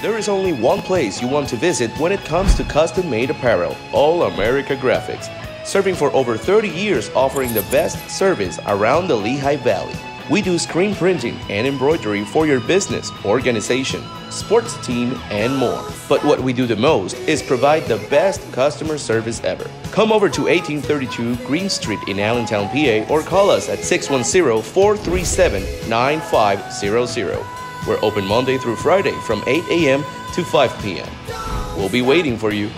There is only one place you want to visit when it comes to custom made apparel All America Graphics. Serving for over 30 years, offering the best service around the Lehigh Valley. We do screen printing and embroidery for your business, organization, sports team, and more. But what we do the most is provide the best customer service ever. Come over to 1832 Green Street in Allentown, PA, or call us at 610 437 9500. We're open Monday through Friday from 8 a.m. to 5 p.m. We'll be waiting for you.